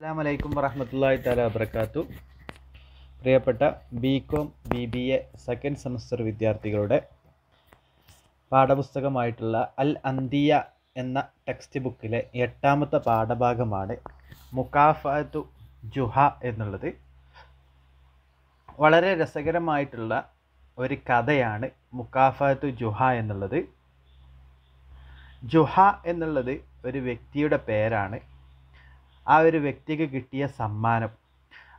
അസ്സാം വലൈക്കും വറഹമത്തല്ലാഹി താല വബർക്കാത്തു പ്രിയപ്പെട്ട B Com B B A second semester വിദ്യാർത്ഥികളുടെ പാഠപുസ്തകമായിട്ടുള്ള അൽ അന്തിയ എന്ന ടെക്സ്റ്റ് ബുക്കിലെ എട്ടാമത്തെ പാഠഭാഗമാണ് മുക്കാഫത്തു ജുഹ എന്നുള്ളത്. വളരെ രസകരമായിട്ടുള്ള ഒരു കഥയാണ് മുക്കാഫത്തു ജുഹ എന്നുള്ളത്. ജുഹ എന്നുള്ളത് ഒരു വ്യക്തിയുടെ പേരാണ്. ആ ഒരു വ്യക്തിക്ക് കിട്ടിയ സമ്മാനം.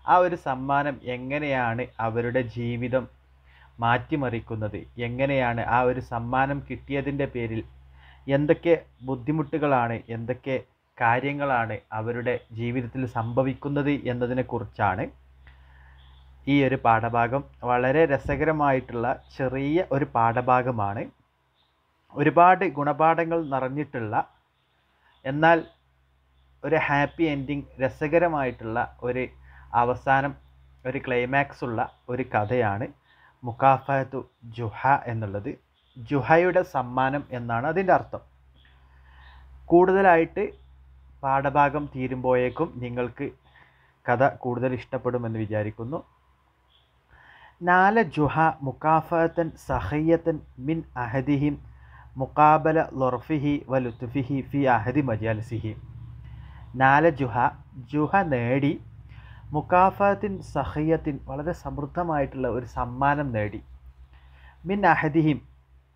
ആ ഒരു സമ്മാനം എങ്ങനെയാണ് അവരുടെ ജീവിതം മാറ്റിമറിക്കുന്നത്? എങ്ങനെയാണ് ആ ഒരു സമ്മാനം കിട്ടിയതിന്റെ പേരിൽ എന്തൊക്കെ ബുദ്ധിമുട്ടുകളാണ് എന്തൊക്കെ കാര്യങ്ങളാണ് അവരുടെ ജീവിതത്തിൽ സംഭവിക്കുന്നത് എന്നതിനെക്കുറിച്ചാണ് ഈ ഒരു പാഠഭാഗം. വളരെ രസകരമായിട്ടുള്ള ചെറിയ ഒരു പാഠഭാഗമാണ്. ഒരുപാട് ഗുണപാഠങ്ങൾ നിറഞ്ഞിട്ടുള്ള എന്നാൽ ഒരു ഹാപ്പി എൻഡിങ് രസകരമായിട്ടുള്ള ഒരു അവസാനം ഒരു ക്ലൈമാക്സ് ഉള്ള ഒരു കഥയാണ് മുക്കാഫത്തു ജുഹ എന്നുള്ളത്. ജുഹയുടെ സമ്മാനം എന്നാണ് അതിന്റെ അർത്ഥം. കൂടുതലായിട്ട് പാഠഭാഗം തീരുമ്പോഴേക്കും നിങ്ങൾക്ക് കഥ കൂടുതൽ ഇഷ്ടപ്പെടുമെന്ന് വിചാരിക്കുന്നു. നാല ജുഹ മുക്കാഫത്തൻ സഹയ്യത്തൻ മിൻ അഹദിഹിം മുക്കാബല ലൊർഫിഹി വ ലുത്തുഫിഹി ഫി അഹദി മജാലിസിഹി നാല ജുഹ ജുഹ നേടി മുക്കാഫത്തിൻ സഹയ്യത്തിൻ വളരെ സമൃദ്ധമായിട്ടുള്ള ഒരു സമ്മാനം നേടി. മിൻ അഹദിഹിം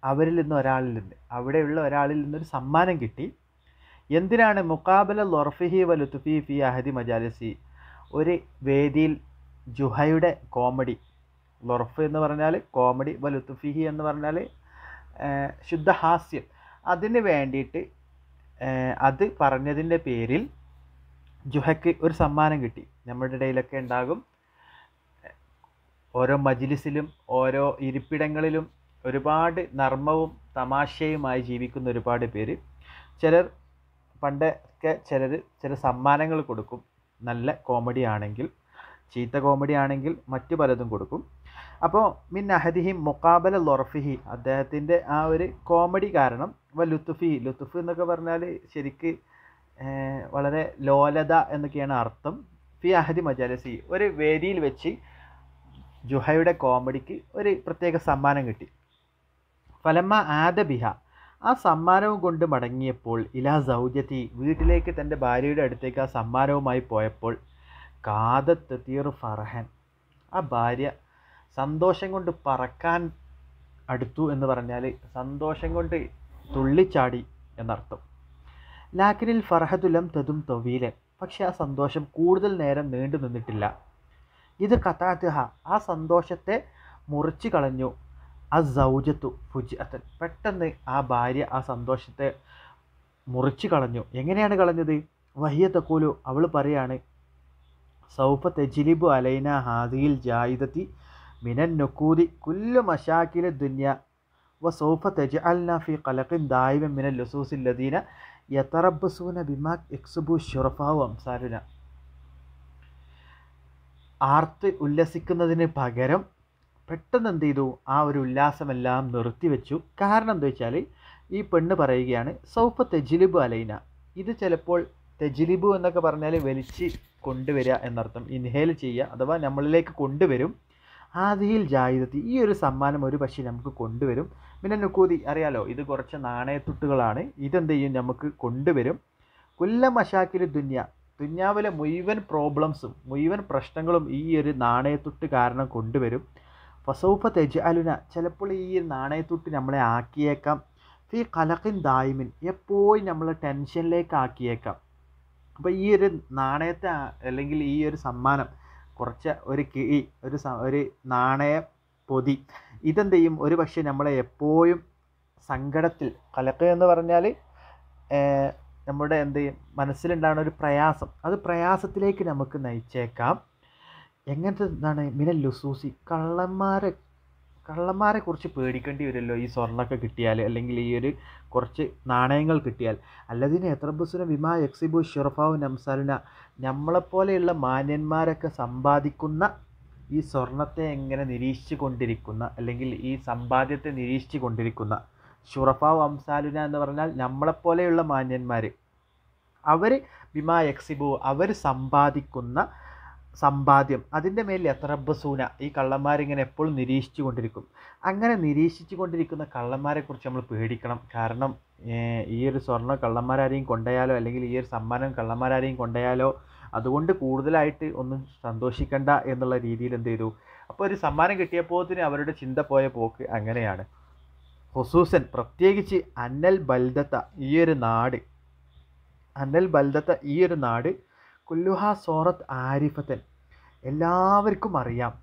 അവരിൽ നിന്ന് ഒരാളിൽ നിന്ന് അവിടെയുള്ള ഒരാളിൽ നിന്നൊരു സമ്മാനം കിട്ടി. എന്തിനാണ് മുക്കാബല ലൊർഫിഹി വ ലുത്തുഫി ഫി അഹദി മജാലിസി ഒരു വേദിയിൽ ജുഹയുടെ കോമഡി ലൊർഫ് എന്ന് പറഞ്ഞാൽ കോമഡി വ ലുത്തുഫിഹി എന്ന് പറഞ്ഞാൽ ശുദ്ധഹാസ്യം. അതിന് വേണ്ടിയിട്ട് അത് പറഞ്ഞതിന്റെ പേരിൽ ജുഹയ്ക്ക് ഒരു സമ്മാനം കിട്ടി. നമ്മുടെ ഇടയിലൊക്കെ ഉണ്ടാകും. ഓരോ മജിലിസിലും ഓരോ ഇരിപ്പിടങ്ങളിലും ഒരുപാട് നർമ്മവും തമാശയുമായി ജീവിക്കുന്ന ഒരുപാട് പേര്. ചിലർ പണ്ടൊക്കെ ചിലർ ചില സമ്മാനങ്ങൾ കൊടുക്കും. നല്ല കോമഡി ആണെങ്കിൽ ചീത്ത കോമഡി ആണെങ്കിൽ മറ്റു പലതും കൊടുക്കും. അപ്പോൾ മിൻ അഹദിഹി മുക്കാബല ലൊറഫിഹി. അദ്ദേഹത്തിന്റെ ആ ഒരു കോമഡി കാരണം വ ലുത്തുഫി ലുത്തുഫ് എന്നൊക്കെ പറഞ്ഞാൽ ശരിക്ക് വളരെ ലോലത എന്നൊക്കെയാണ് അർത്ഥം. ഫി അഹദി മജാലസി. ഒരു വേദിയിൽ വെച്ച് ജുഹയുടെ കോമഡിക്ക് ഒരു പ്രത്യേക സമ്മാനം കിട്ടി. ഫലമ്മ ആദ ബിഹ. ആ സമ്മാനവും കൊണ്ട് മടങ്ങിയപ്പോൾ ഇലാ സൗജത്തി വീട്ടിലേക്ക് തന്റെ ഭാര്യയുടെ അടുത്തേക്ക് ആ സമ്മാനവുമായി പോയപ്പോൾ കാതത്ത് തീർ ഫറഹൻ ആ ഭാര്യ സന്തോഷം കൊണ്ട് പറക്കാൻ അടുത്തു എന്ന് പറഞ്ഞാൽ സന്തോഷം കൊണ്ട് തുള്ളിച്ചാടി എന്നർത്ഥം. ലാക്കിനിൽ ഫർഹദുലം തതും തൊവീലൻ. പക്ഷെ ആ സന്തോഷം കൂടുതൽ നേരം നീണ്ടു നിന്നിട്ടില്ല. ഇത് കഥാത്തുഹ ആ സന്തോഷത്തെ മുറിച്ചു കളഞ്ഞു. ആ സൗജത്തു ഫുജത്തൻ പെട്ടെന്ന് ആ ഭാര്യ ആ സന്തോഷത്തെ മുറിച്ചു കളഞ്ഞു. എങ്ങനെയാണ് കളഞ്ഞത്? വഹിയ തക്കൂലു അവൾ പറയാണ് സൗഫ തെജിലിബു അലൈന ഹാദിയിൽ ജായിദത്തി മിനൻ നുക്കൂതി കുല്ലു മഷാക്കിലെ ദുന്യ. വ സൗഫ തെജഅൽന ഫി കലക്കിൻ ദായിമൻ മിനൽ ലുസൂസിൽ ലദീന യതറബ്ബസൂന ബിമാ എക്സുബു ഷുറഫാവു അംസാലുന. ആർത്ത് ഉല്ലസിക്കുന്നതിന് പകരം പെട്ടെന്ന് എന്ത് ചെയ്തു? ആ ഒരു ഉല്ലാസമെല്ലാം നിർത്തിവെച്ചു കാരണം എന്താ വെച്ചാൽ ഈ പെണ്ണ് പറയുകയാണ് സൗഫ തെജിലിബ് അലൈന. ഇത് ചിലപ്പോൾ തെജിലിബു എന്നൊക്കെ പറഞ്ഞാൽ വലിച്ച് കൊണ്ടുവരിക എന്നർത്ഥം. ഇൻഹേൽ ചെയ്യുക അഥവാ നമ്മളിലേക്ക് കൊണ്ടുവരും. ആദിയിൽ ജായുധത്തി ഈ ഒരു സമ്മാനം ഒരു പക്ഷേ നമുക്ക് കൊണ്ടുവരും. പിന്നെ നുക്കൂതി അറിയാലോ ഇത് കുറച്ച് നാണയത്തുട്ടുകളാണ്. ഇതെന്ത് ചെയ്യും? നമുക്ക് കൊണ്ടുവരും. കുല്ല മഷാക്കിൽ ദുന്യ. ദുന്യാവിലെ മുഴുവൻ പ്രോബ്ലംസും മുഴുവൻ പ്രശ്നങ്ങളും ഈ ഒരു നാണയത്തുട്ട് കാരണം കൊണ്ടുവരും. ഫസൗഫ തെജ് അലുന ചിലപ്പോൾ ഈ നാണയത്തുട്ട് നമ്മളെ ആക്കിയേക്കാം. ഫീ കലക്കിൻ ദായിമിൻ. എപ്പോഴും നമ്മളെ ടെൻഷനിലേക്ക് ആക്കിയേക്കാം. അപ്പോൾ ഈ ഒരു നാണയത്തെ അല്ലെങ്കിൽ ഈ ഒരു സമ്മാനം കുറച്ച് ഒരു കിഴി ഒരു ഒരു നാണയ പൊതി. ഇതെന്ത് ചെയ്യും ഒരു പക്ഷേ നമ്മളെ എപ്പോഴും സങ്കടത്തിൽ കലക്ക് എന്ന് പറഞ്ഞാൽ നമ്മുടെ എന്ത് ചെയ്യും? മനസ്സിലുണ്ടാകുന്ന ഒരു പ്രയാസം. അത് പ്രയാസത്തിലേക്ക് നമുക്ക് നയിച്ചേക്കാം. എങ്ങനത്തെ എന്താണ്? മിനൽ ലുസൂസി കള്ളന്മാരെ കള്ളന്മാരെ കുറിച്ച് പേടിക്കേണ്ടി വരുമല്ലോ ഈ സ്വർണമൊക്കെ കിട്ടിയാൽ അല്ലെങ്കിൽ ഈ ഒരു കുറച്ച് നാണയങ്ങൾ കിട്ടിയാൽ? അല്ലതിന് എത്രബുസിന് വിമാ എക്സിബു ഷിറഫാവു നംസാലിന നമ്മളെപ്പോലെയുള്ള മാന്യന്മാരൊക്കെ സമ്പാദിക്കുന്ന ഈ സ്വർണത്തെ എങ്ങനെ നിരീക്ഷിച്ചു കൊണ്ടിരിക്കുന്ന അല്ലെങ്കിൽ ഈ സമ്പാദ്യത്തെ നിരീക്ഷിച്ചു കൊണ്ടിരിക്കുന്ന ഷുറഫാവ് അംസാലുന എന്ന് പറഞ്ഞാൽ നമ്മളെപ്പോലെയുള്ള മാന്യന്മാർ അവർ ബിമാ എക്സിബു അവർ സമ്പാദിക്കുന്ന സമ്പാദ്യം. അതിന്റെ മേലിൽ എത്രബസൂന ഈ കള്ളന്മാരിങ്ങനെ എപ്പോഴും നിരീക്ഷിച്ചു കൊണ്ടിരിക്കും. അങ്ങനെ നിരീക്ഷിച്ചു കൊണ്ടിരിക്കുന്ന കള്ളന്മാരെക്കുറിച്ച് നമ്മൾ പേടിക്കണം. കാരണം ഈ ഒരു സ്വർണം കള്ളന്മാരാരെയും കൊണ്ടുപോയാലോ അല്ലെങ്കിൽ ഈ ഒരു സമ്മാനം കള്ളന്മാരാരെയും കൊണ്ടുപോയാലോ അതുകൊണ്ട് കൂടുതലായിട്ട് ഒന്നും സന്തോഷിക്കണ്ട എന്നുള്ള രീതിയിൽ എന്ത് ചെയ്തു? അപ്പോൾ ഒരു സമ്മാനം കിട്ടിയപ്പോത്തിന് അവരുടെ ചിന്ത പോയ പോക്ക് അങ്ങനെയാണ്. ഹൊസൂസൻ പ്രത്യേകിച്ച് അന്നൽ ബൽദത്ത ഈ ഒരു നാട് അന്നൽ ബൽദത്ത ഈ ഒരു നാട് കുല്ലുഹ സോറത്ത് ആരിഫത്തൻ. എല്ലാവർക്കും അറിയാം.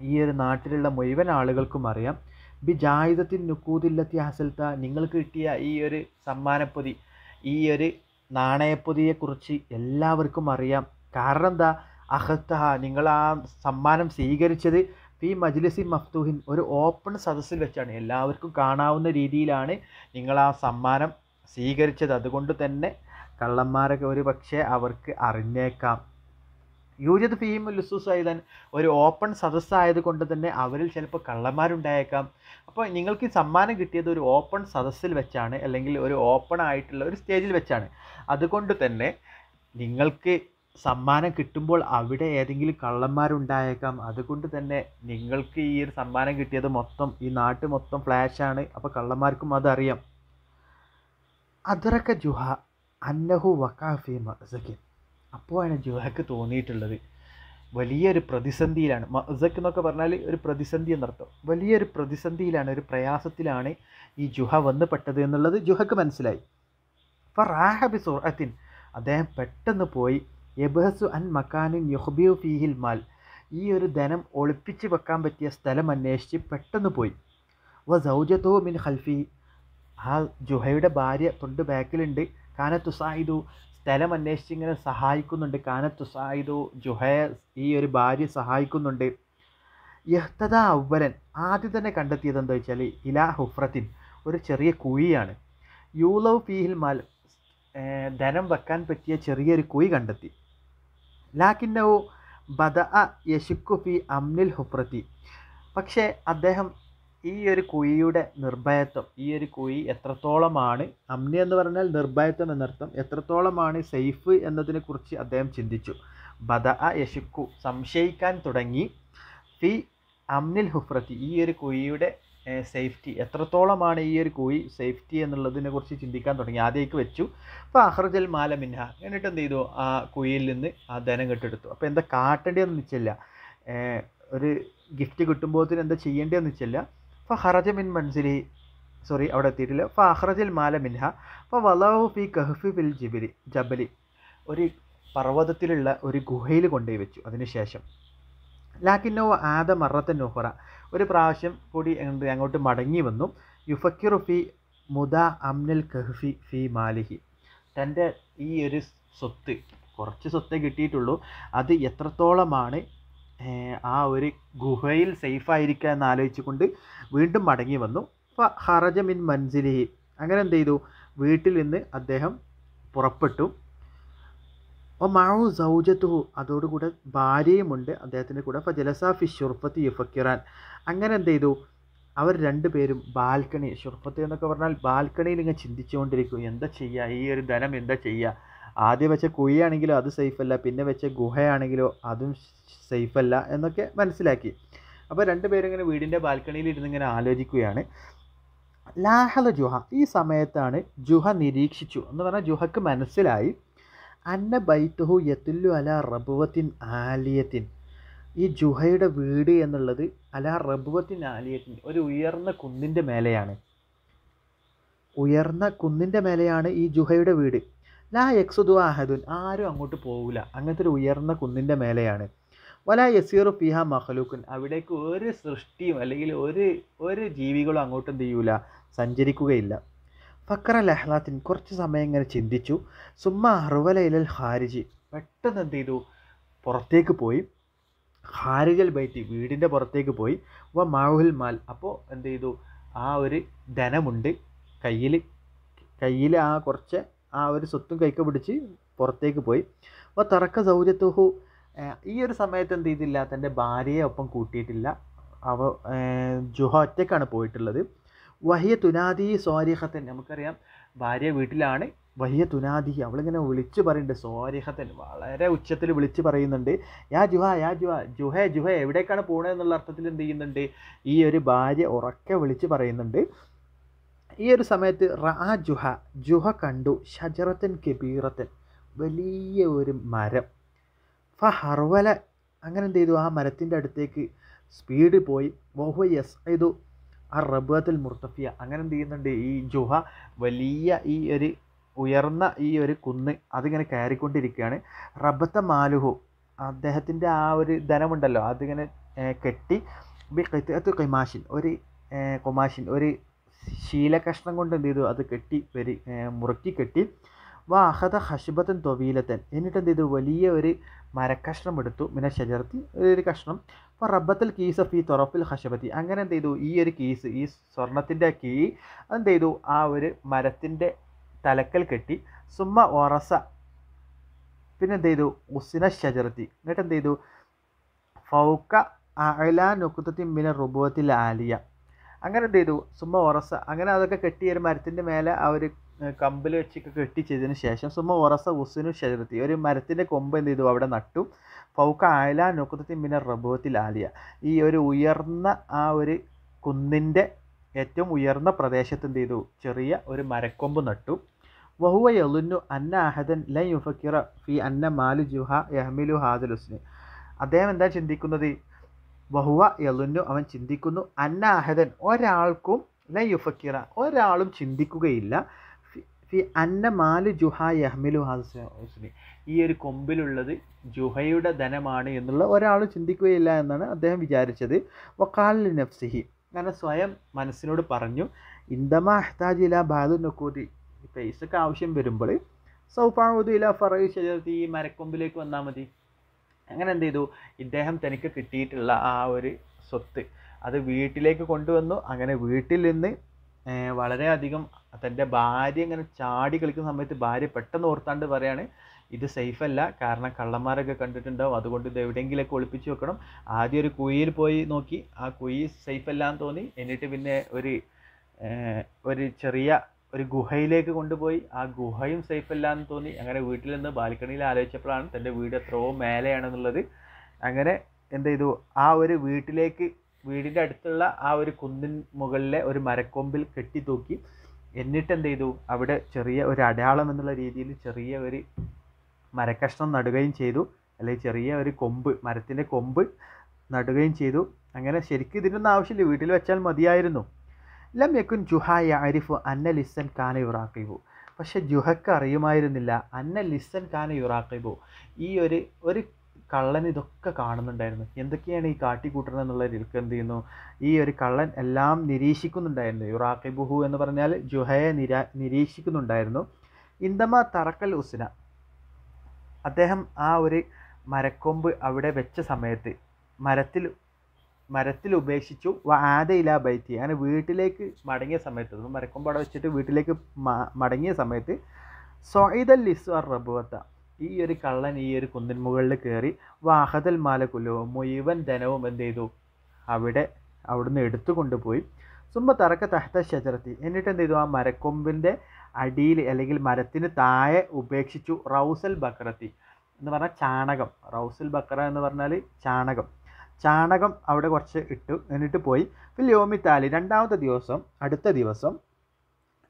ഈ ഒരു നാട്ടിലുള്ള മുഴുവൻ ആളുകൾക്കും അറിയാം. ബി ജായുധത്തിൻ നുക്കൂതില്ലത്തി ഹസൽത്ത നിങ്ങൾക്ക് കിട്ടിയ ഈ ഒരു സമ്മാനപ്പൊതി ഈ ഒരു നാണയപ്പൊതിയെക്കുറിച്ച് എല്ലാവർക്കും അറിയാം. കാരണം എന്താ? അഹത്തഹ നിങ്ങൾ ആ സമ്മാനം സ്വീകരിച്ചത് ഫി മജ്ലിസി മഫ്തൂഹിൻ ഒരു ഓപ്പൺ സദസ്സിൽ വെച്ചാണ്. എല്ലാവർക്കും കാണാവുന്ന രീതിയിലാണ് നിങ്ങൾ ആ സമ്മാനം സ്വീകരിച്ചത്. അതുകൊണ്ട് തന്നെ കള്ളന്മാരൊക്കെ ഒരു പക്ഷേ അവർക്ക് അറിഞ്ഞേക്കാം. യൂജത് ഫീം ലുസു ഒരു ഓപ്പൺ സദസ്സായത് കൊണ്ട് തന്നെ അവരിൽ ചിലപ്പോൾ കള്ളന്മാരുണ്ടായേക്കാം. അപ്പോൾ നിങ്ങൾക്ക് സമ്മാനം കിട്ടിയത് ഒരു ഓപ്പൺ സദസ്സിൽ വെച്ചാണ് അല്ലെങ്കിൽ ഒരു ഓപ്പൺ ആയിട്ടുള്ള ഒരു സ്റ്റേജിൽ വെച്ചാണ്. അതുകൊണ്ട് തന്നെ നിങ്ങൾക്ക് സമ്മാനം കിട്ടുമ്പോൾ അവിടെ ഏതെങ്കിലും കള്ളന്മാരുണ്ടായേക്കാം. അതുകൊണ്ട് തന്നെ നിങ്ങൾക്ക് ഈ ഒരു സമ്മാനം കിട്ടിയത് മൊത്തം ഈ നാട്ട് മൊത്തം ഫ്ലാഷാണ്. അപ്പോൾ കള്ളന്മാർക്കും അതറിയാം. അതിറക്ക ജുഹ അന്നഹു വക്കാഫി മസക്കിൻ അപ്പോഴാണ് ജുഹക്ക് തോന്നിയിട്ടുള്ളത്. വലിയൊരു പ്രതിസന്ധിയിലാണ്. മസക്ക് എന്നൊക്കെ പറഞ്ഞാൽ ഒരു പ്രതിസന്ധി എന്നർത്ഥം. വലിയൊരു പ്രതിസന്ധിയിലാണ് ഒരു പ്രയാസത്തിലാണ് ഈ ജുഹ വന്ന് പെട്ടത് എന്നുള്ളത് ജുഹക്ക് മനസ്സിലായി. ഫർ റാഹബി സുറത്തിൻ അദ്ദേഹം പെട്ടെന്ന് പോയി എബഹസു അൻ മക്കാനിൻ യുഹബിയു ഫീഹിൽ മാൽ. ഈ ഒരു ധനം ഒളിപ്പിച്ച് വെക്കാൻ പറ്റിയ സ്ഥലം അന്വേഷിച്ച് പെട്ടെന്ന് പോയി. വ സൗജത്തോ മിൻ ഹൽഫി ആ ജുഹയുടെ ഭാര്യ തൊണ്ട് ബാക്കിലുണ്ട്. കാനത്തുസായിദു സ്ഥലം അന്വേഷിച്ച് ഇങ്ങനെ സഹായിക്കുന്നുണ്ട്. കാനത്തു സായിദു ജുഹയെ ഈ ഒരു ഭാര്യ സഹായിക്കുന്നുണ്ട്. യഹ്തദ അവ്വലൻ ആദ്യം തന്നെ കണ്ടെത്തിയത് എന്താ വെച്ചാൽ ഇലാ ഹുഫ്രത്തിൻ ഒരു ചെറിയ കുഴിയാണ്. യൂലവ് ഫീഹിൽ മാൽ ധനം വെക്കാൻ പറ്റിയ ചെറിയൊരു കുഴി കണ്ടെത്തി. ലാക്കിന്നവു ബദ യശുക്കു ഫി അമ്നിൽ ഹുഫ്രത്തി. പക്ഷേ അദ്ദേഹം ഈ ഒരു കുഴിയുടെ നിർഭയത്വം ഈ ഒരു കുഴി എത്രത്തോളമാണ് അമ്നി എന്ന് പറഞ്ഞാൽ നിർഭയത്വം എന്നർത്ഥം എത്രത്തോളമാണ് സേഫ് എന്നതിനെക്കുറിച്ച് അദ്ദേഹം ചിന്തിച്ചു. ബദ അ യശുക്കു സംശയിക്കാൻ തുടങ്ങി. ഫി അമ്നിൽ ഹുഫ്രത്തി ഈ ഒരു കുഴിയുടെ സേഫ്റ്റി എത്രത്തോളമാണ് ഈ ഒരു കുഴി സേഫ്റ്റി എന്നുള്ളതിനെ കുറിച്ച് ചിന്തിക്കാൻ തുടങ്ങി ആദ്യമേക്ക് വെച്ചു. അപ്പോൾ അഹ്റജൽ മാല മിൻഹ എന്നിട്ട് എന്ത് ചെയ്തു? ആ കുഴിയിൽ നിന്ന് ആ ധനം കെട്ടെടുത്തു. അപ്പോൾ എന്താ കാട്ടേണ്ടതെന്ന് വെച്ചില്ല ഒരു ഗിഫ്റ്റ് കിട്ടുമ്പോഴത്തിന് എന്താ ചെയ്യേണ്ടതെന്ന് നിശ്ചയില്ല അപ്പോൾ ഹറജ മിൻ മൻസിലി സോറി അവിടെ എത്തിയിട്ടില്ല. അഹ്റജൽ മാല മിൻഹ അപ്പോൾ വലാഹു ഫി കഹ്ഫി ബിൽ ജിബിലി ജബലി. ഒരു പർവതത്തിലുള്ള ഒരു ഗുഹയിൽ കൊണ്ടുപോയി വെച്ചു അതിനുശേഷം ലാക്കിന്നോ ആദ മറത്ത നുഹറ ഒരു പ്രാവശ്യം കൂടി അങ്ങോട്ട് മടങ്ങി വന്നു. യുഫക്കിറു ഫി മുദ അംനൽ കഹ്ഫി ഫി മാലിഹി. തന്റെ ഈ ഒരു സ്വത്ത് കുറച്ച് സ്വത്തേ കിട്ടിയിട്ടുള്ളൂ. അത് എത്രത്തോളമാണ്? ആ ഒരു ഗുഹയിൽ സേഫായിരിക്കുക എന്ന് ആലോചിച്ചുകൊണ്ട് വീണ്ടും മടങ്ങി വന്നു. അപ്പോൾ ഹറജ മിൻ മൻസിലിഹി. അങ്ങനെ എന്ത് ചെയ്തു? വീട്ടിൽ നിന്ന് അദ്ദേഹം പുറപ്പെട്ടു. അപ്പോൾ മാവു സൗജത്തുഹു അതോടുകൂടെ ഭാര്യയുമുണ്ട് അദ്ദേഹത്തിന്റെ കൂടെ. അപ്പോൾ ജലസാഫി ഷുർഫത്ത് യുഫക്കിറാൻ. അങ്ങനെ എന്ത് ചെയ്തു? അവർ രണ്ടുപേരും ബാൽക്കണി ഷുർഫത്ത് എന്നൊക്കെ പറഞ്ഞാൽ ബാൽക്കണിയിൽ ഇങ്ങനെ ചിന്തിച്ചുകൊണ്ടിരിക്കും എന്താ ചെയ്യുക ഈ ഒരു ധനം എന്താ ചെയ്യുക ആദ്യം വെച്ച കുഴിയാണെങ്കിലോ അത് സേഫ് അല്ല പിന്നെ വെച്ച ഗുഹയാണെങ്കിലോ അതും സേഫ് അല്ല എന്നൊക്കെ മനസ്സിലാക്കി. അപ്പോൾ രണ്ടുപേരും ഇങ്ങനെ വീടിന്റെ ബാൽക്കണിയിൽ ഇരുന്ന് ഇങ്ങനെ ആലോചിക്കുകയാണ്. ലാഹല ജുഹ ഈ സമയത്താണ് ജുഹ നിരീക്ഷിച്ചു. എന്ന് പറഞ്ഞാൽ ജുഹക്ക് മനസ്സിലായി. അന്ന ബൈത്തുഹു യത്തുല്ലു അല റബുവത്തിൻ ആലിയത്തിൻ. ഈ ജുഹയുടെ വീട് എന്നുള്ളത് അല റബുവത്തിൻ ആലിയത്തിൻ ഒരു ഉയർന്ന കുന്നിന്റെ മേലെയാണ്. ഉയർന്ന കുന്നിന്റെ മേലെയാണ് ഈ ജുഹയുടെ വീട്. ലാ യക്സുദു അഹദുൻ ആരും അങ്ങോട്ട് പോകില്ല അങ്ങനത്തെ ഒരു ഉയർന്ന കുന്നിന്റെ മേലെയാണ്. വല യസീറു ഫിഹ മഹലൂക്കുൻ അവിടേക്ക് ഒരു സൃഷ്ടിയും അല്ലെങ്കിൽ ഒരു ഒരു ജീവികളും അങ്ങോട്ടും ചെയ്യൂല സഞ്ചരിക്കുകയില്ല. ഫക്ര ലഹ്ലാത്തിൻ കുറച്ച് സമയം ഇങ്ങനെ ചിന്തിച്ചു. സുമ്മ അറുവല ഇലൽ ഹാരിജി പെട്ടെന്ന് എന്ത് ചെയ്തു? പുറത്തേക്ക് പോയി. ഹാരിജൽ ബൈറ്റി വീടിന്റെ പുറത്തേക്ക് പോയി. വ മാഹുൽ മാൽ അപ്പോൾ എന്ത് ചെയ്തു? ആ ഒരു ധനമുണ്ട് കയ്യിൽ കയ്യിൽ ആ കുറച്ച് ആ ഒരു സ്വത്തും കൈക്ക് പിടിച്ച് പുറത്തേക്ക് പോയി. അപ്പോൾ തറക്ക സൗജത്തുഹു ഈ ഒരു സമയത്ത് എന്ത് ചെയ്തില്ല തന്റെ ഭാര്യയെ ഒപ്പം കൂട്ടിയിട്ടില്ല. അവ ജുഹ ഒറ്റയ്ക്കാണ് പോയിട്ടുള്ളത്. വഹിയ തുനാദി സ്വാരിഹത്തൻ നമുക്കറിയാം ഭാര്യ വീട്ടിലാണ്. വഹിയ തുനാദി അവളിങ്ങനെ വിളിച്ച് പറയുന്നുണ്ട് സ്വാരിഹത്തൻ വളരെ ഉച്ചത്തിൽ വിളിച്ച് പറയുന്നുണ്ട് യാ ജുഹ യാ ജുഹ ജുഹ ജുഹ എവിടേക്കാണ് പോണത് എന്നുള്ള അർത്ഥത്തിൽ എന്ത് ചെയ്യുന്നുണ്ട് ഈ ഒരു ഭാര്യ ഉറക്കെ വിളിച്ച് പറയുന്നുണ്ട്. ഈ ഒരു സമയത്ത് റാ ജുഹ ജുഹ കണ്ടു ഷജറത്തൻ കബീറത്തൻ വലിയ ഒരു മരം. ഫ ഹർവല അങ്ങനെ എന്ത് ചെയ്തു? ആ മരത്തിന്റെ അടുത്തേക്ക് സ്പീഡ് പോയി. വഹു യസ് ചെയ്തു ആ റബുഅത്തുൽ മുർത്തഫിയ. അങ്ങനെ എന്ത് ചെയ്യുന്നുണ്ട്? ഈ ജുഹ വലിയ ഈ ഒരു ഉയർന്ന ഈ ഒരു കുന്ന് അതിങ്ങനെ കയറിക്കൊണ്ടിരിക്കുകയാണ്. റബത്ത മാലുഹു അദ്ദേഹത്തിന്റെ ആ ഒരു ധനമുണ്ടല്ലോ അതിങ്ങനെ കെട്ടി. ബി ഖിമാഷിൻ ഒരു കൊമാഷിൻ ഒരു ശീലകഷ്ണം കൊണ്ട് എന്ത് ചെയ്തു അത് കെട്ടി പെരി മുറുക്കി കെട്ടി. വാ അഹദ ഹഷിബത്തൻ തൊവീലത്തൻ. എന്നിട്ട് എന്ത് ചെയ്തു വലിയ ഒരു മരക്കഷ്ണം എടുത്തു പിന്നെ ശജർത്തി ഒരു കഷ്ണം. അപ്പോൾ റബ്ബത്തിൽ കീസ് ഓഫ് ഈ തൊറഫിൽ ഹഷബത്തി അങ്ങനെ എന്ത് ചെയ്തു ഈ ഒരു കീസ് ഈ സ്വർണത്തിന്റെ കീ അതെന്ത് ചെയ്തു ആ ഒരു മരത്തിന്റെ തലക്കൽ കെട്ടി. സുമ്മ ഒറസ. പിന്നെ എന്ത് ചെയ്തു ഉസിന ഷജർത്തി എന്നിട്ട് എന്ത് ചെയ്തു ഫൗക്ക അല നുക്കുത്തത്തി മിന റുബുവത്തിൽ ആലിയ. അങ്ങനെ എന്ത് ചെയ്തു? സുമ്മ ഒറസ. അങ്ങനെ അതൊക്കെ കെട്ടി ഒരു മരത്തിന്റെ മേലെ ആ ഒരു കമ്പിൽ വെച്ചൊക്കെ കെട്ടി ചെയ്തതിന് ശേഷം സുമ്മ ഒറസ ഉസിനു ഷജറത്തി ഒരു മരത്തിന്റെ കൊമ്പ് എന്ത് ചെയ്തു? അവിടെ നട്ടു. ഫൗക്ക ആയല നുക്കുത്തത്തി മിന റബോത്തിൽ ആലിയ. ഈ ഒരു ഉയർന്ന ആ ഒരു കുന്നിന്റെ ഏറ്റവും ഉയർന്ന പ്രദേശത്ത് എന്ത് ചെയ്തു? ചെറിയ ഒരു മരക്കൊമ്പ് നട്ടു. വഹുവ യലുന്നു അന്ന അഹദൻ ലൈ യുഫക്കിറ ഫി അന്ന മാലു ജുഹ യഹ്മിലു ഹാദുൽ ഹുസ്ന്. അദ്ദേഹം എന്താ ചിന്തിക്കുന്നത്? വഹുവ യലുന്നു അവൻ ചിന്തിക്കുന്നു. അന്ന അഹദൻ ഒരാൾക്കും ലയുഫക്കിറ യുഫക്കിറ ഒരാളും ചിന്തിക്കുകയില്ല. ഫി അന്ന മാലു ജുഹ യഹ്മിലു ഹുസ്ന്. ഈ ഒരു കൊമ്പിലുള്ളത് ജുഹയുടെ ധനമാണ് എന്നുള്ള ഒരാൾ ചിന്തിക്കുകയില്ല എന്നാണ് അദ്ദേഹം വിചാരിച്ചത്. വക്കാലി നഫ്സിഹി. അങ്ങനെ സ്വയം മനസ്സിനോട് പറഞ്ഞു ഇന്ദമ അഹ്താജില ബാലു നക്കൂതി പൈസക്ക് ആവശ്യം വരുമ്പോൾ സൗഫാവുദില ഫറൈ ശരീരത്തിൽ ഈ മരക്കൊമ്പിലേക്ക് വന്നാൽ മതി. അങ്ങനെ എന്ത് ചെയ്തു? ഇദ്ദേഹം തനിക്ക് കിട്ടിയിട്ടുള്ള ആ ഒരു സ്വത്ത് അത് വീട്ടിലേക്ക് കൊണ്ടുവന്നു. അങ്ങനെ വീട്ടിൽ നിന്ന് വളരെയധികം തന്റെ ഭാര്യ ഇങ്ങനെ ചാടി കളിക്കുന്ന സമയത്ത് ഭാര്യ പെട്ടെന്ന് ഓർത്താണ്ട് പറയാണ് ഇത് സേഫ് അല്ല. കാരണം കള്ളന്മാരൊക്കെ കണ്ടിട്ടുണ്ടാവും. അതുകൊണ്ട് ഇത് എവിടെയെങ്കിലൊക്കെ ഒളിപ്പിച്ച് വെക്കണം. ആദ്യം ഒരു കുഴിയിൽ പോയി നോക്കി. ആ കുഴി സേഫ് അല്ല എന്ന് തോന്നി. എന്നിട്ട് പിന്നെ ഒരു ഒരു ചെറിയ ഒരു ഗുഹയിലേക്ക് കൊണ്ടുപോയി. ആ ഗുഹയും സേഫ് അല്ല എന്ന് തോന്നി. അങ്ങനെ വീട്ടിൽ നിന്ന് ബാൽക്കണിയിൽ ആലോചിച്ചപ്പോഴാണ് തന്റെ വീട് എത്രയോ മേലെയാണെന്നുള്ളത്. അങ്ങനെ എന്ത് ചെയ്തു? ആ ഒരു വീട്ടിലേക്ക് വീടിന്റെ അടുത്തുള്ള ആ ഒരു കുന്നിൻ മുകളിലെ ഒരു മരക്കൊമ്പിൽ കെട്ടി തൂക്കി എന്നിട്ട് എന്ത് ചെയ്തു? അവിടെ ചെറിയ ഒരു അടയാളം എന്നുള്ള രീതിയിൽ ചെറിയ ഒരു മരക്കഷ്ണം നടുകയും ചെയ്തു. അല്ലെങ്കിൽ ചെറിയ ഒരു കൊമ്പ് മരത്തിന്റെ കൊമ്പ് നടുകയും ചെയ്തു. അങ്ങനെ ശരിക്കും ഇതിനൊന്നും ആവശ്യമില്ല. വീട്ടിൽ വെച്ചാൽ മതിയായിരുന്നു. ലം യക്കുൻ ജുഹ അന്ന ലിസൻ കാന യുറാക്കിബു പക്ഷെ ജുഹക്ക് അറിയുമായിരുന്നില്ല അന്ന ലിസൻ കാന യുറാക്കിബു ഈ ഒരു ഒരു കള്ളൻ ഇതൊക്കെ കാണുന്നുണ്ടായിരുന്നു. എന്തൊക്കെയാണ് ഈ കാട്ടിക്കൂട്ടണം എന്നുള്ള രീതിക്ക് എന്ത് ചെയ്യുന്നു? ഈ ഒരു കള്ളൻ എല്ലാം നിരീക്ഷിക്കുന്നുണ്ടായിരുന്നു. യുറാക്കിബുഹു എന്ന് പറഞ്ഞാൽ ജുഹയെ നിരാ നിരീക്ഷിക്കുന്നുണ്ടായിരുന്നു. ഇന്ദമ തറക്കൽ ഉസ്ന. അദ്ദേഹം ആ ഒരു മരക്കൊമ്പ് അവിടെ വെച്ച സമയത്ത് മരത്തിൽ മരത്തിൽ ഉപേക്ഷിച്ചു. ആദയില ബൈത്തി. അങ്ങനെ വീട്ടിലേക്ക് മടങ്ങിയ സമയത്ത് മരക്കൊമ്പട വെച്ചിട്ട് വീട്ടിലേക്ക് മടങ്ങിയ സമയത്ത് സൊയ്ദൽ ലിസ് റബുവത്ത ഈ ഒരു കള്ളൻ ഈ ഒരു കുന്നിൻ മുകളിൽ കയറി വാഹദൽ മാലക്കുല്ലോ മുഴുവൻ ധനവും എന്ത് ചെയ്തു? അവിടെ അവിടുന്ന് എടുത്തു കൊണ്ടുപോയി. സുമ്പ തറക്ക തഹത്ത ശചരത്തി എന്നിട്ട് എന്ത് ചെയ്തു? ആ മരക്കൊമ്പിന്റെ അടിയിൽ അല്ലെങ്കിൽ മരത്തിന് താഴെ ഉപേക്ഷിച്ചു റൗസൽ ബക്രത്തി എന്ന് പറഞ്ഞാൽ ചാണകം. റൗസൽ ബക്ര എന്ന് പറഞ്ഞാൽ ചാണകം. ചാണകം അവിടെ കുറച്ച് ഇട്ടു എന്നിട്ട് പോയി. യോമി രണ്ടാമത്തെ ദിവസം അടുത്ത ദിവസം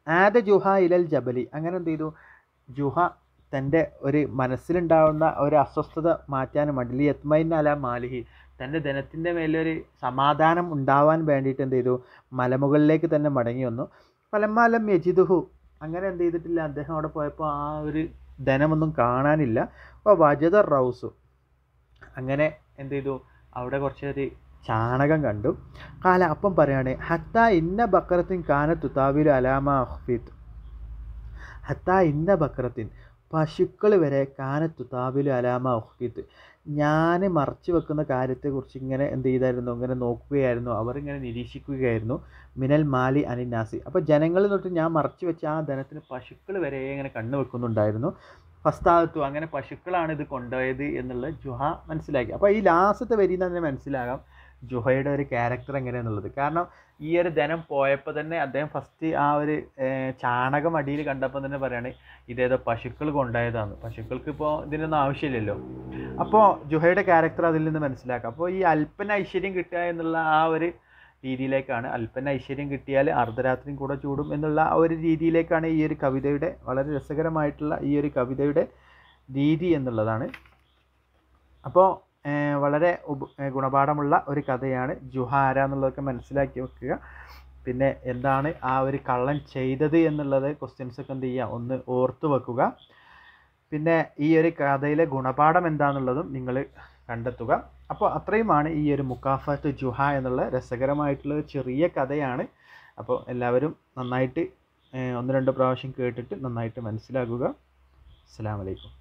ആദ ജുഹ ഇലൽ ജബലി. അങ്ങനെ എന്ത് ചെയ്തു? ജുഹ തന്റെ ഒരു മനസ്സിലുണ്ടാവുന്ന ഒരു അസ്വസ്ഥത മാറ്റാനും വേണ്ടി യത്മൈൻ അല മാലിഹി തന്റെ ധനത്തിന്റെ മേലൊരു സമാധാനം ഉണ്ടാവാൻ വേണ്ടിയിട്ട് എന്ത് ചെയ്തു? മലമുകളിലേക്ക് തന്നെ മടങ്ങി വന്നു. ഫലമാലം യജിദുഹു. അങ്ങനെ എന്ത് ചെയ്തിട്ടില്ല. അദ്ദേഹം അവിടെ പോയപ്പോൾ ആ ഒരു ധനമൊന്നും കാണാനില്ല. അപ്പോൾ വജദ റൗസു. അങ്ങനെ എന്ത് ചെയ്തു? അവിടെ കുറച്ചൊരു ചാണകം കണ്ടു. കാല അപ്പം പറയാണ് ഹത്ത ഇന്ന ബക്രത്തിൻ കാന തുതാവിൽ അലാമ അഹ്ഫിത്ത് ഹത്ത ഇന്ന ബക്രത്തിൻ പശുക്കൾ വരെ കാന തുതാവിൽ അലാമ അഹ്ഫിത്ത് ഞാൻ മറച്ചു വെക്കുന്ന കാര്യത്തെക്കുറിച്ച് ഇങ്ങനെ എന്ത് ചെയ്തായിരുന്നു ഇങ്ങനെ നോക്കുകയായിരുന്നു അവരിങ്ങനെ നിരീക്ഷിക്കുകയായിരുന്നു. മിനൽ മാലി അനിനാസി അപ്പോൾ ജനങ്ങളിൽ തൊട്ട് ഞാൻ മറച്ചു വെച്ച ആ ധനത്തിന് പശുക്കൾ വരെ ഇങ്ങനെ കണ്ണു വെക്കുന്നുണ്ടായിരുന്നു ഫസ്താകത്തു അങ്ങനെ പശുക്കളാണ് ഇത് കൊണ്ടുപോയത് എന്നുള്ള ജുഹ മനസ്സിലാക്കി. അപ്പോൾ ഈ ലാസ്റ്റത്തെ വരി തന്നെ മനസ്സിലാകാം ജുഹയുടെ ഒരു ക്യാരക്ടർ എങ്ങനെയാണെന്നുള്ളത് കാരണം ഈ ഒരു ധനം പോയപ്പോൾ തന്നെ അദ്ദേഹം ഫസ്റ്റ് ആ ഒരു ചാണകം അടിയിൽ കണ്ടപ്പോൾ തന്നെ പറയാണ് ഇതേതോ പശുക്കൾ കൊണ്ടായതാണ് പശുക്കൾക്ക് ഇപ്പോൾ ഇതിനൊന്നും ആവശ്യമില്ലല്ലോ. അപ്പോൾ ജുഹയുടെ ക്യാരക്ടർ അതിൽ നിന്ന് മനസ്സിലാക്കാം. അപ്പോൾ ഈ അല്പന ഐശ്വര്യം കിട്ടുക എന്നുള്ള ആ ഒരു രീതിയിലേക്കാണ് അല്പന ഐശ്വര്യം കിട്ടിയാൽ അർദ്ധരാത്രിയും കൂടെ ചൂടും എന്നുള്ള ആ ഒരു രീതിയിലേക്കാണ് ഈ ഒരു കവിതയുടെ വളരെ രസകരമായിട്ടുള്ള ഈ ഒരു കവിതയുടെ രീതി എന്നുള്ളതാണ്. അപ്പോൾ വളരെ ഉപ ഗുണപാഠമുള്ള ഒരു കഥയാണ് ജുഹ ആര എന്നുള്ളതൊക്കെ മനസ്സിലാക്കി വെക്കുക. പിന്നെ എന്താണ് ആ ഒരു കള്ളൻ ചെയ്തത് എന്നുള്ളത് ക്വസ്റ്റ്യൻസൊക്കെ എന്ത് ചെയ്യുക? ഒന്ന് ഓർത്തു വെക്കുക. പിന്നെ ഈ ഒരു കഥയിലെ ഗുണപാഠം എന്താണെന്നുള്ളതും നിങ്ങൾ കണ്ടെത്തുക. അപ്പോൾ അത്രയുമാണ് ഈ ഒരു മുക്കാഫത്ത് ജുഹ എന്നുള്ള രസകരമായിട്ടുള്ള ചെറിയ കഥയാണ്. അപ്പോൾ എല്ലാവരും നന്നായിട്ട് ഒന്ന് രണ്ട് പ്രാവശ്യം കേട്ടിട്ട് നന്നായിട്ട് മനസ്സിലാക്കുക. അസ്സാം വലൈക്കും